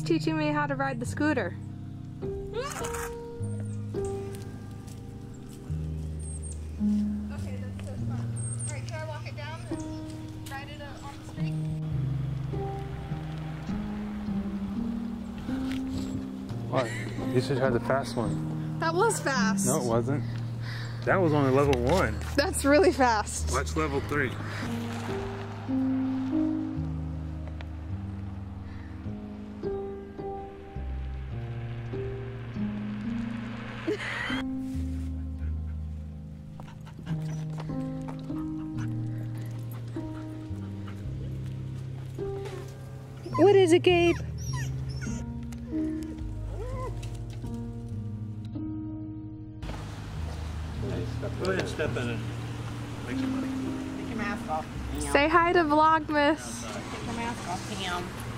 doing? Tim's teaching me how to ride the scooter. Okay, that's so fun. Alright, can I walk it down and ride it on the street? What? You should have the fast one. That was fast. No, it wasn't. That was only level one. That's really fast. Watch level three. What is it, Gabe? Go ahead, step in it. Make some money. Take your mask off. Say hi to Vlogmas. Take your mask off, Pam.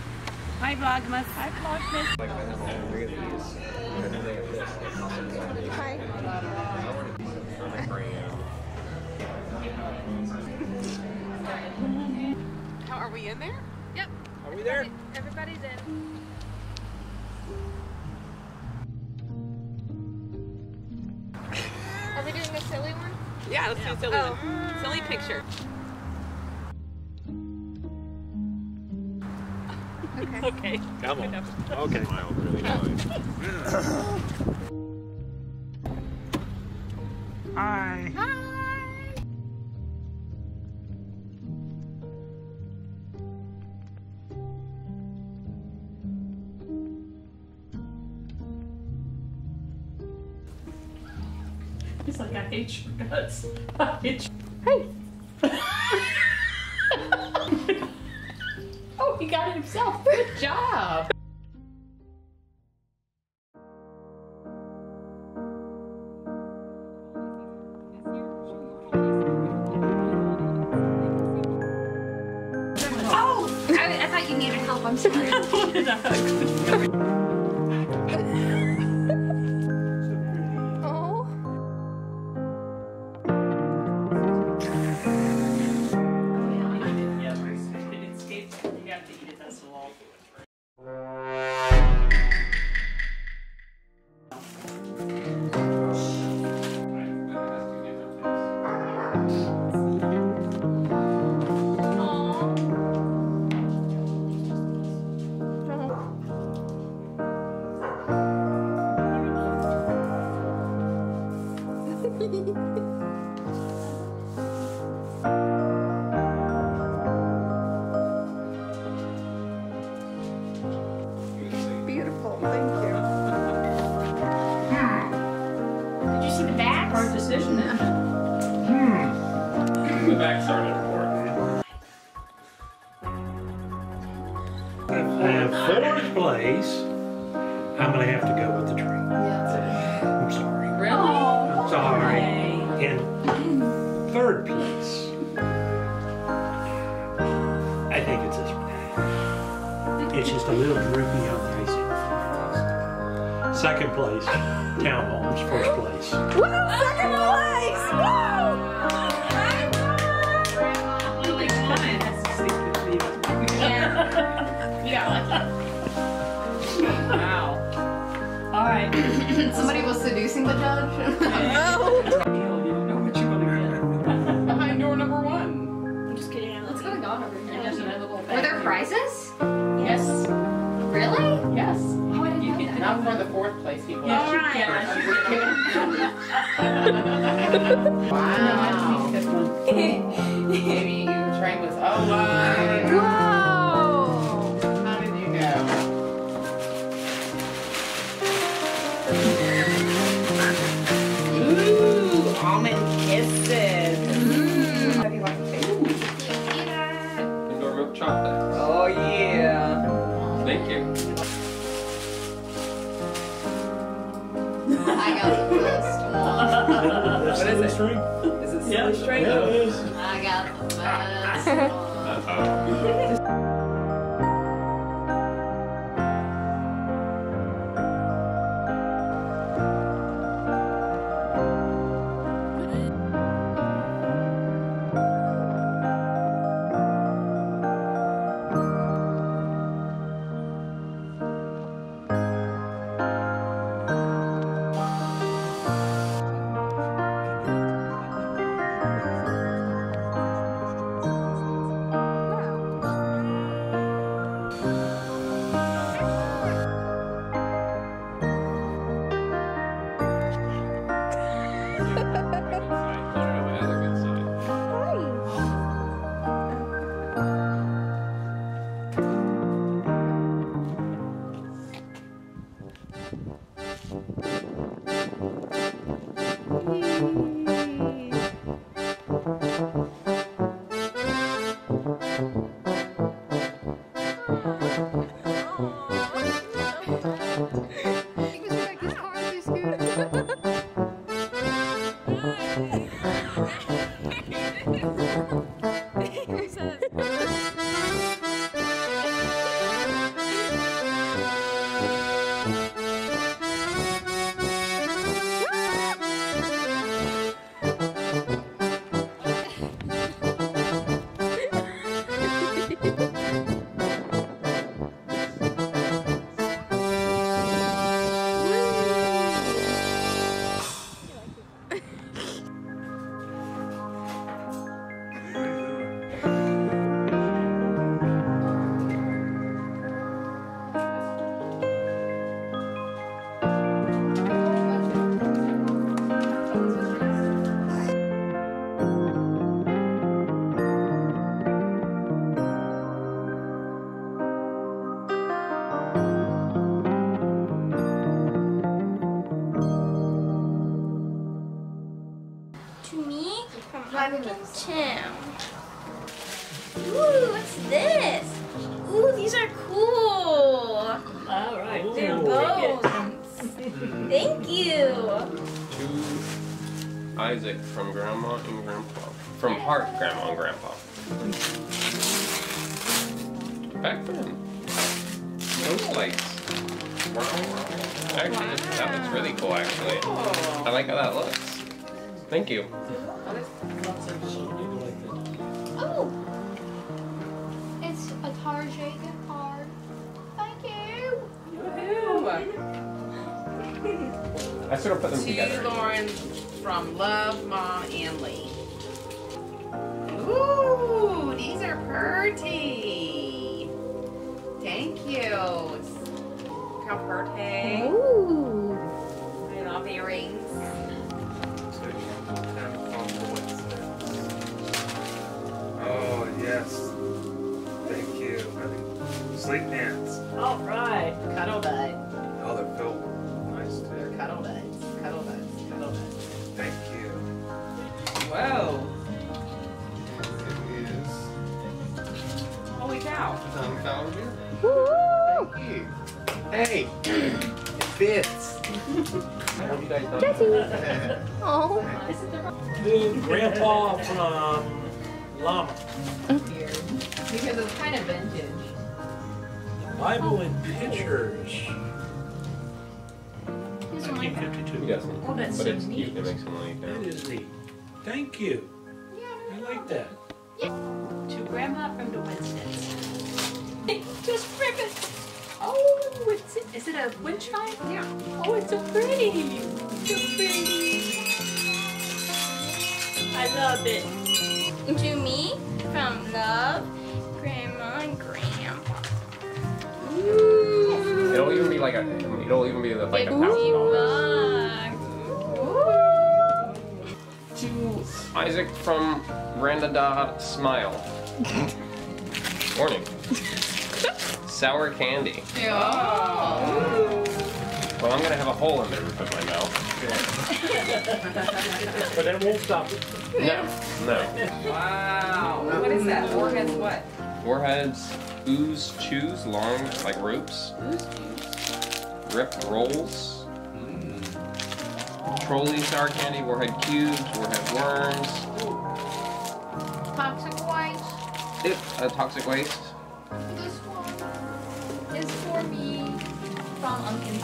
Hi, Vlogmas. Hi, Vlogmas. Hi. How are we in there? Yep. Are we there? Everybody's in. Are we doing a silly one? Yeah, let's do a silly Oh. one. Silly picture. Okay. Okay. Come on. Okay. Hi. Hi. He's like, I hate your guts. I hate you. Hey. Have I think it's this one. It's just a little droopy on the icing. Second place, townhomes. First place. Woo! Second place! Woo! Really fun. That's just like Yeah. Yeah. Wow. All right. Somebody was seducing the judge. No. Know for the fourth place people. All can. Wow. That's What is it? string? Is it Yeah. silly string? Yeah, it is. I got the Actually, that looks really cool, actually. I like how that looks. Thank you. Oh, it's a Tarjay gift card. Thank you. I sort of put them To together. Lauren from Love, Mom, and Lee. Ooh, these are pretty. Thank you. How pretty. Ooh. I love earrings. So you can have fun with this. Oh, yes. Thank you. honey. Sleep pants. All right. Cuddle bud. Oh, they feel nice too. Cuddle buds. Cuddle buds. Cuddle buds. Thank you. Whoa. It is Holy cow. dumbfounded. Woo! Thank you. Hey, it fits. I hope you guys don't. Oh. The grandpa from uh, Llama. Because it's kind of vintage. The Bible in pictures. Here's one. 1952. He doesn't. Oh, that's but so it's neat. cute. It makes him like That that. is neat. Thank you. Yeah, I like that. Yeah. To Grandma from the Winstons. Just ribbon. Oh, it's, is it a wind chime? Yeah. Oh, it's so pretty. So pretty. I love it. To me, from love, grandma and grandpa. Ooh. It'll even be like a. It'll even be like a thousand dollars. bucks. To Isaac from Randada Smile. Warning. Sour candy. Oh. Well, I'm gonna have a hole in the roof of my mouth. But then that won't stop it. No, no. Wow. What is that? Warheads what? Warheads, ooze, chews, long like ropes. Ooze. Rip rolls. Trolley sour candy, warhead cubes, warhead worms. Toxic waste. It, uh, toxic waste. From Uncle.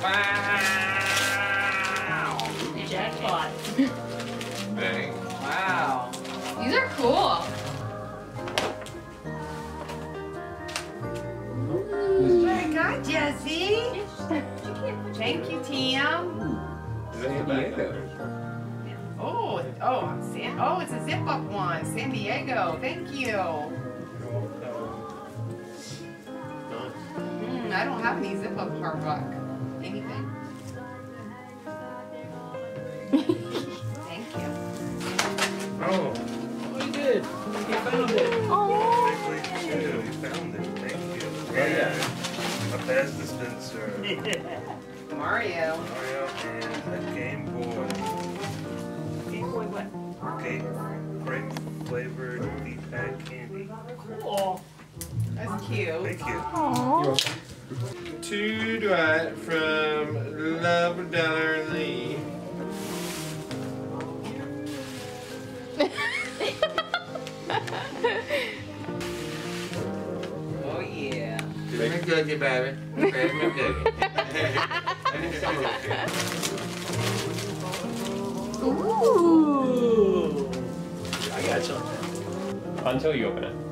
Wow! Jackpot. Bang. Wow. These are cool. My God, Jesse. Thank you, Tim. San Diego. Oh, oh, San, oh, it's a zip up one. San Diego. Thank you. I don't have any zip up hard rock. Anything. Thank you. Oh, Oh, you did. You found it. big league. You found it. Thank you. And a Pez dispenser. Mario. Mario and a Game Boy. Game Boy what? Grape, grape flavored D-pad candy. Cool. That's cute. Thank you. To Dwight from Love Dollar Lee. Oh yeah. Make me cookie, baby. Make me cookie. Ooh. I got something. Until you open it.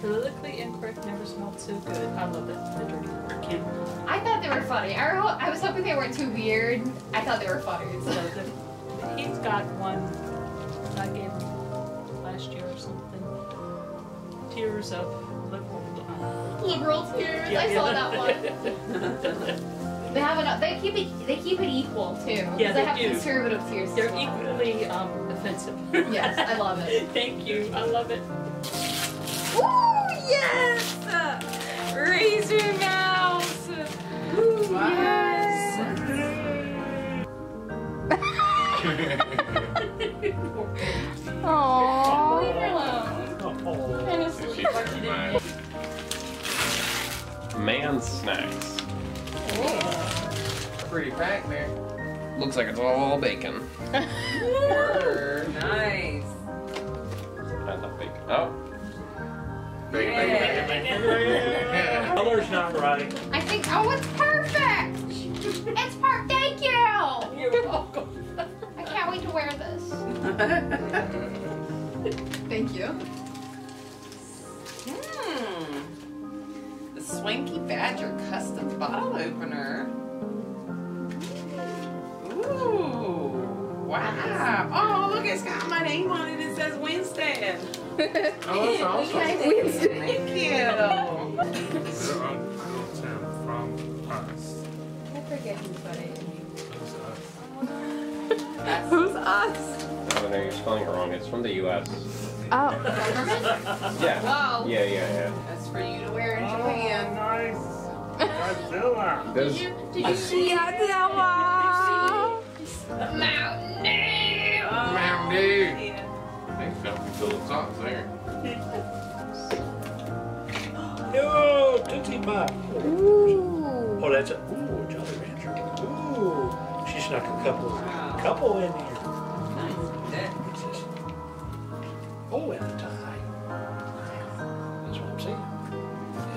Politically incorrect never smelled so good. I love it. The dirty word. Kim. I thought they were funny. I, I was hoping they weren't too weird. I thought they were funny. So the, he's got one I gave him last year or something. Tears of liberal. Liberal tears. I saw that one. They have enough. They keep it. They keep it equal too. Yeah, they have do. conservative tears. They're well. equally um, offensive. Yes, I love it. Thank you. I love it. Ooh, yes! Razer mouse! Ooh, yes! Aww. Leave her alone. Oh. Kind of sweet. Man snacks. Pretty pack, man. Looks like it's all bacon. Word. Nice. Not that bacon. Oh. Bacon, bacon, bacon, bacon. Color's not right. I think. Oh, it's perfect. It's perfect. Thank you. You're welcome. I can't wait to wear this. Thank you. Hmm. The Swanky Badger custom bottle opener. Ooh. Wow. Oh, look, it's got my name on it. It says Winston. Oh, that's awesome. Winston. Thank you. They're on Uncle Tim from us. I forget who put it. Those us. Who's us? Oh, no, you're spelling it wrong. It's from the U.S. Oh. Yeah. Whoa. Yeah, yeah, yeah. That's for you to wear in Oh, Japan. nice. Godzilla. There's, Did you, did you see Yeah, Mountain Dew? Mountain Dew. Yeah. They felt me full of socks there. No, Tootsie Pop. Ooh. Oh, that's a ooh, Jolly Rancher. Ooh, she snuck a couple, Wow. couple in here. Nice. What's this? Oh, and a tie. That's what I'm saying.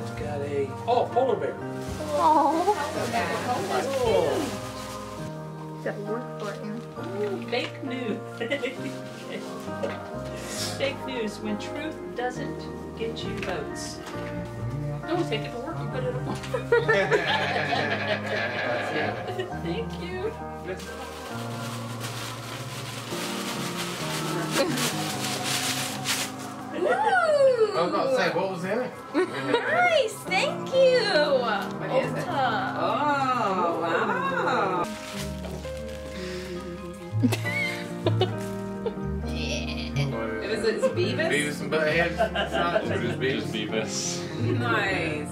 It's got a oh polar bear. Oh. Oh, That work for you. Fake news. Fake news when truth doesn't get you votes. Don't take it to work, you put it on. Thank you. I was about to say, what was in it? Nice, thank you. What is it? Oh, Beavis. It's not just Beavis. just Beavis. Nice.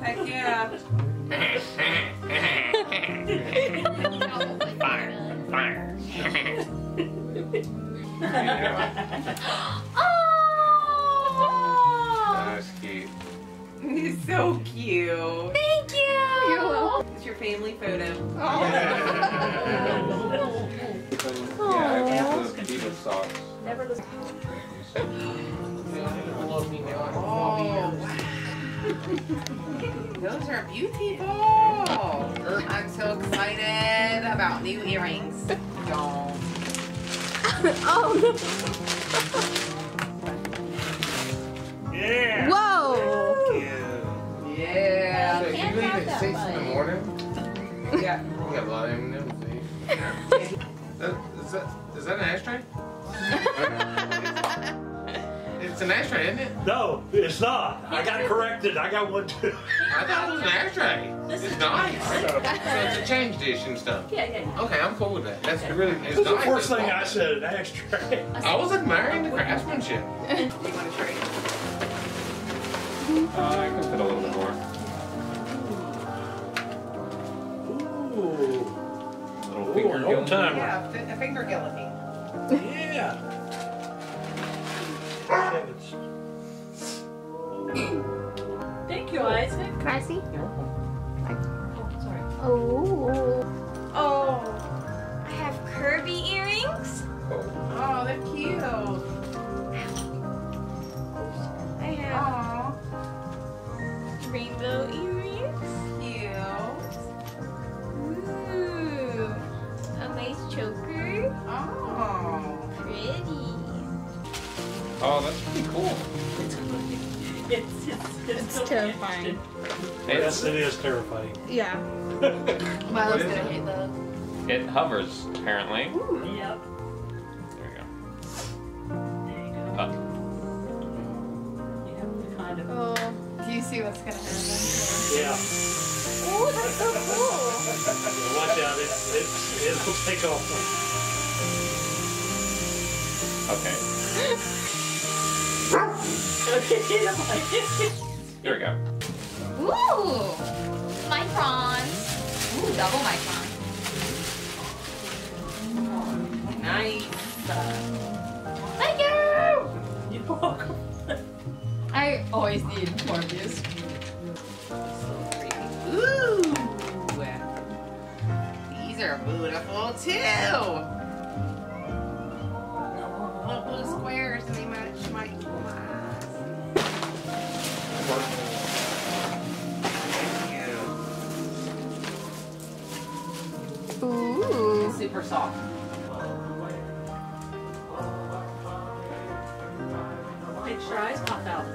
Heck yeah. Those are beautiful. I'm so excited about new earrings. Y'all. Oh. Yeah. Whoa. Thank you. Yeah. So you can't leave have at that six in the morning? Yeah. You got a lot of M&M's, see? That, is, that, is that an ashtray? An ashtray, isn't it? no, it's not. I got corrected. I got one too. I thought it was an ashtray. This It's nice. So it's a change dish and stuff. Yeah, yeah, yeah. Okay, I'm cool with that. That's really, it's That's the nice. first thing I said. An ashtray. I was admiring the craftsmanship. You want to trade? Uh, I can fit a little bit more. Ooh. Little Ooh, finger an guild. old timer. Yeah, fi- a finger guillotine. Yeah. Can I see? Oh, sorry. Oh. Terrifying. interesting. Yes, it is terrifying. Yeah. Milo's gonna hate that. It hovers, apparently. Yep. There we go. There you go. Up. You kind of. Oh. Do you see what's gonna happen? Yeah. Oh, that's so cool. Watch out, it, it, it'll take off. Okay. Here we go. Ooh, microns. Ooh, double micron. Nice. Thank you. You're welcome. I always need Morbius. Ooh. These are beautiful too. Little blue squares Super soft. Make sure eyes pop out.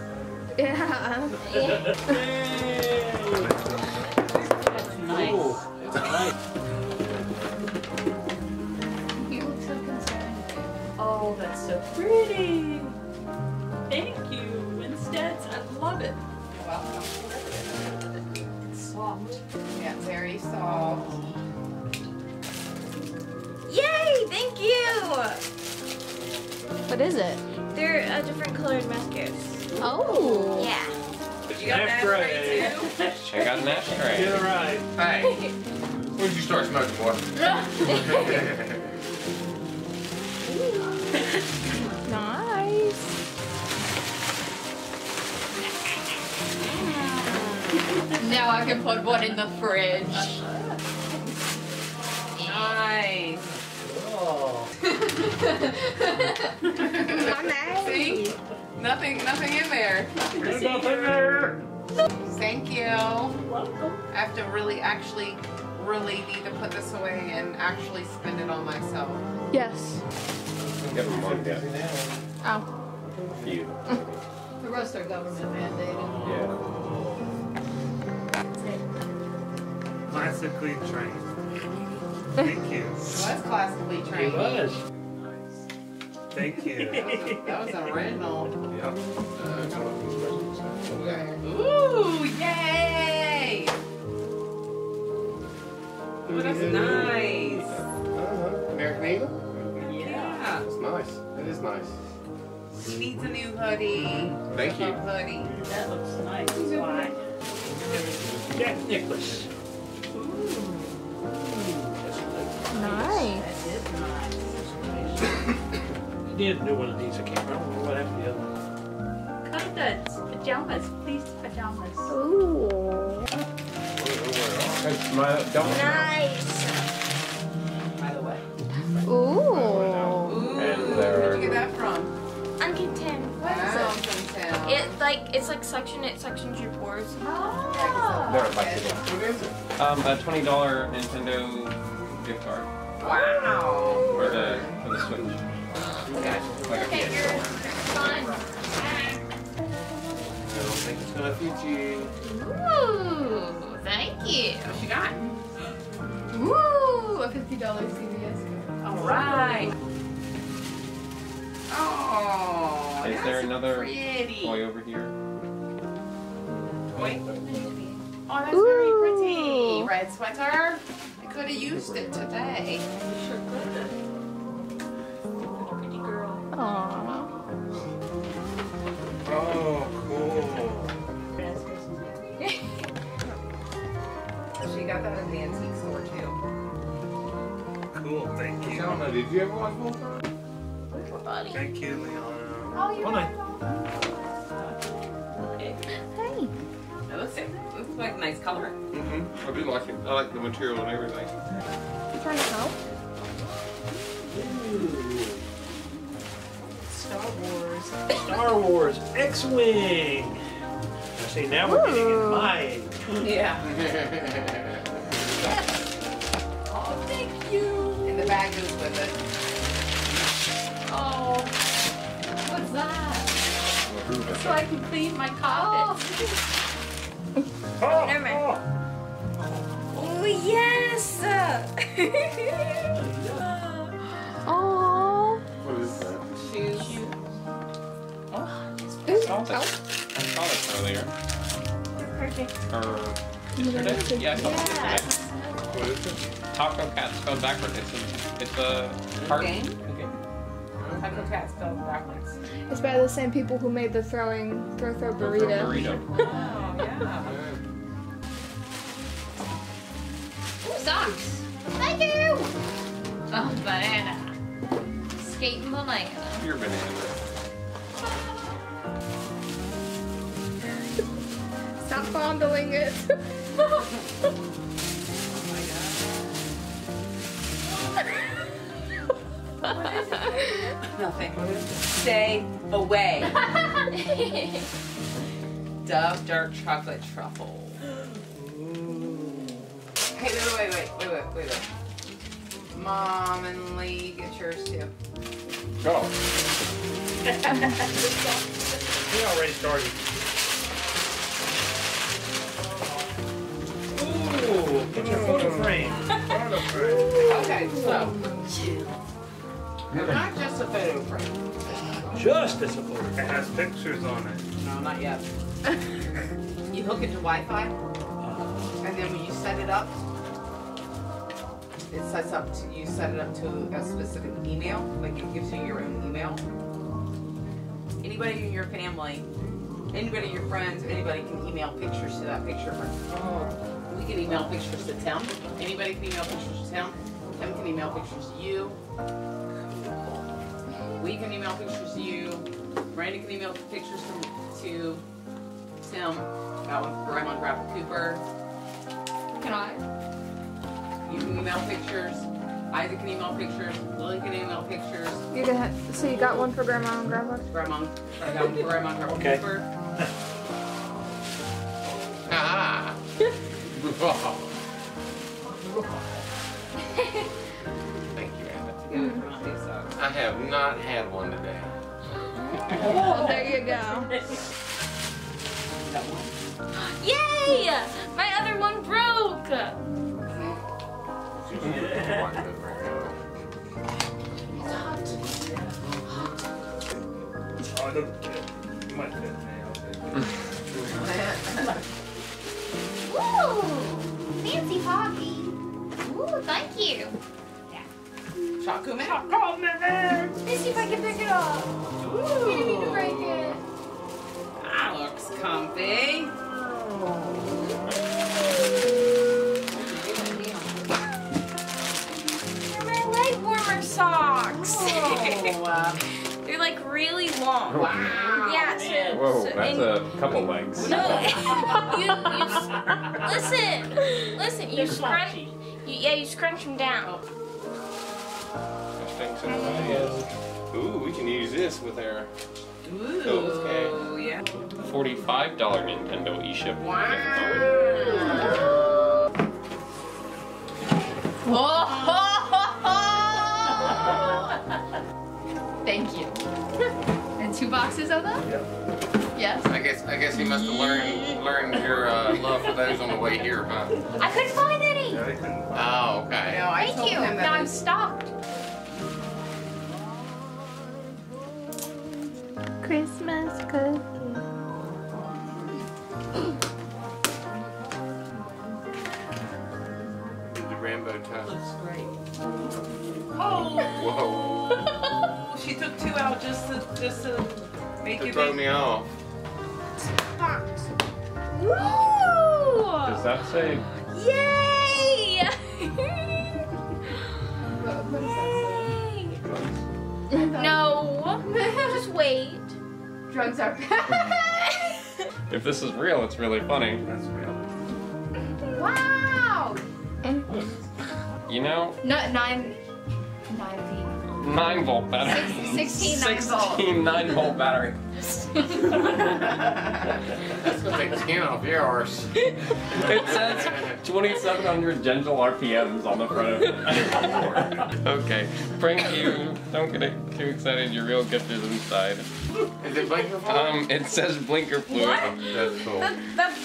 Yeah. That's nice. Ooh, nice. You look so concerned. Oh, that's so pretty. What is it? They're uh, different colored mascaras. Oh. Yeah. You got that Ashtray. right too? Check out an ashtray. Get it right. Hey, when did you start smoking, boy? Nice. Now I can put one in the fridge. See? Nothing, nothing in there. There's nothing there. Thank you. Welcome. I have to really, actually, really need to put this away and actually spend it on myself. Yes. Give them one. Oh. You. The rest are government mandated. Yeah. Classically trained. Thank you. Was classically It trained. was. Thank you. That was original. Yep. Okay. Ooh, yay! Ooh, that's nice. Uh-huh. American Eagle? Yeah. That's nice. That is nice. She needs a new hoodie. Thank you. Hoodie. That looks nice. Why? Jack Nicklaus. Nice. That is nice. You need a new one of these. I can't remember what happened to the other one. Cut the pajamas, please pajamas. Ooh. Hey, my, don't. Nice. By the way. Ooh. Ooh, And where'd you get that from? Uncontent. Wow, from town. It like it's like section it sections your pores. Oh. They're like the it? Um, a twenty dollar Nintendo gift card Wow. for the for the Switch. Like a Okay, PS4. you're. I don't think it's gonna fit you. Ooh, thank you. What you got? Ooh. A fifty dollars CVS. All right. Oh, Is there another pretty. toy over here? Toy? Oh, that's very pretty. Red sweater. I could have used it today. You sure could. Pretty. Aww. Oh, cool. She got that at the antique store too. Cool. Thank you. Selma, did you ever watch Wolfman? Buddy. Thank you, Liana. Oh, you're Well, I- welcome. Okay. Hey. That looks it. like a nice color. Mm-hmm. I do like it. I like the material and everything. You trying to help? Star Wars X-Wing. Now, see, now we're getting in my age. Yeah. Oh, thank you. And the bag goes with it. Oh, what's that? So I can clean my oh. carpet. Oh, Never mind. oh. Oh yes. I saw this. I saw this earlier. Or yesterday? Yeah, I saw this yesterday. What is it? Taco Cat spelled backward. It's a, it's a heart. game? Okay. Taco cat spelled backwards. It's by the same people who made the throwing throw throw burrito. Burrito. Oh, yeah. Ooh, socks. Thank you. Oh, banana. Skating banana. Your banana. Fondling it. Nothing. Stay away. Dove dark chocolate truffle. Hey, wait, wait, wait, wait, wait, wait, wait. Mom and Lee, get yours too. Oh. Go. We already started. Ooh, get your photo frame. Photo frame. Okay, so. Not just a photo frame. Just as a photo frame. It has pictures on it. No, not yet. you hook it to Wi-Fi, Uh, and then when you set it up, it sets up to you set it up to a specific email. Like it gives you your own email. Anybody in your family, anybody your friends, anybody can email pictures to that picture. We can email pictures to Tim. Anybody can email pictures to Tim. Tim can email pictures to you. We can email pictures to you. Randy can email pictures from, to Tim. That one, Grandma and Grandpa Cooper. Can I? You can email pictures. Isaac can email pictures. Lily can email pictures. You got so you got one for grandma and grandpa. Grandma, I got one for Grandma and Grandpa Okay. Cooper. Thank you, Anna. Together from mm. out these socks. I have not had one today. Oh, there you go. Yay! My other one broke. it. Ooh, fancy poppy. Ooh, thank you. Chocolate. Let me see if I can pick it up. Ooh, Didn't mean to break it. That looks comfy. They're my leg warmer socks. Oh, They're like really long. wow. Yeah. So, Whoa, so- that's and- a couple legs. No, you, you s- listen, listen. You scrunch, you, yeah, you scrunch them down. Oh. Interesting. So that is. Ooh, we can use this with our Ooh, oh, Okay. yeah. $45 Nintendo eShop. Thank you. And two boxes of them? Yes. I guess I guess he must have learned learned your uh, love for those on the way here, huh? I couldn't find any. Yeah, I couldn't Oh, okay. No, I Thank you. Now I'm stocked. Christmas cookie. The Rambo tuss. great. Oh. Whoa. She took two out just to just to make To it. throw me off. Woo! Does that say? Yay! Yay! No, just wait. Drugs are bad. If this is real, it's really funny. That's real. Wow. You know, No, nine, nine feet. 9 volt battery. Six- 16 9 volt. 16 9 volt battery. That's gonna take the skin off your arse. It says 2700 gentle RPMs on the front of it. okay, Frank, you don't get too excited. Your real gift is inside. Is it blinker fluid? Um, it says blinker fluid. What? That's cool. That, that,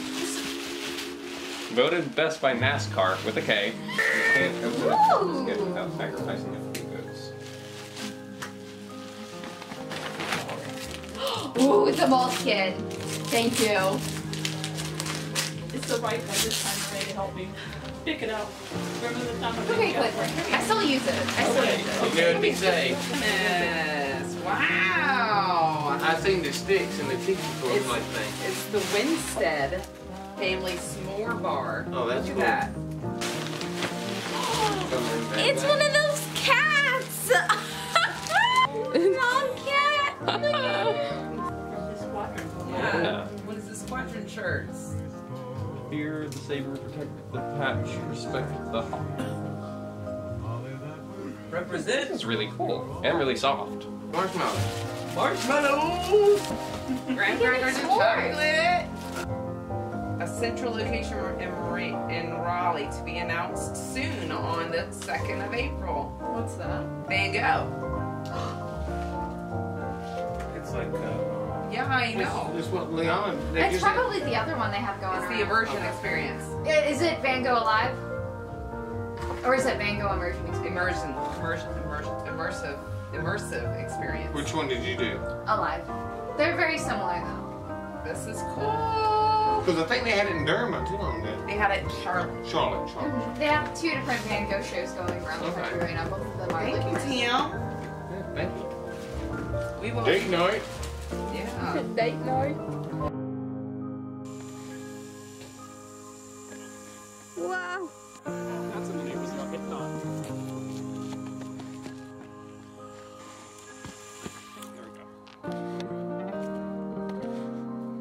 Voted best by NASCAR with a K. You can't open up this gift without sacrificing a Ooh, it's a Moleskine. Thank you. It's the right one this time, Ray, to help me pick it up. Remember the time I picked Okay, it up? I still use it. I still use it. You good? Be safe. yes. Wow. I've seen the sticks and the tiki torch It's- like thing. It's the Winstead Family S'more Bar. Oh, that's Look cool. at It's one of those cats. Mom shirts? Fear the saber, protect the patch, respect the hawk. Represent. This is really cool and really soft. Marshmallow. Marshmallows. Graham crackers and chocolate. A central location in, in Raleigh to be announced soon on the 2nd of April. What's that? Van Gogh. It's like, uh, Yeah, I know. This what Leon. They It's just probably the other one they have going It's on. the immersion experience. Is it Van Gogh Alive? Or is it Van Gogh Immersion Experience? Immersion, immersion, immersion, immersive, immersive experience. Which one did you do? Alive. They're very similar though. This is cool. Because I think they had it in Durham not too long ago. They had it in Charlotte. Charlotte, Charlotte. Mm-hmm. They have two different Van Gogh shows going around the country right now. Both of them are Thank you, Tim. Yeah, thank you. We will. Date night. Yeah. Um, Date night. Wow. That's in the news. If not. There we go.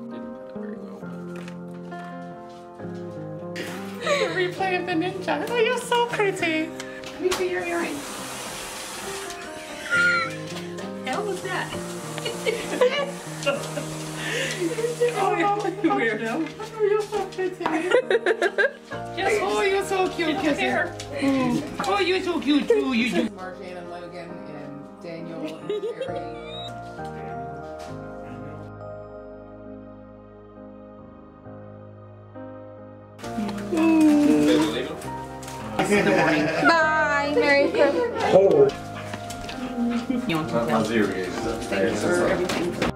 Didn't put it very well, Replay of the ninja. Oh, you're so pretty. Let me see your earrings. Hell was that? Oh, you weirdo. Oh, you're so pretty. Yes, Oh, you're so cute, Look here. Oh, you're so cute too. You do. Marjan and Logan and Daniel and Carrie. Bye. Merry Christmas. Hold. You want to My zero Thank you for everything.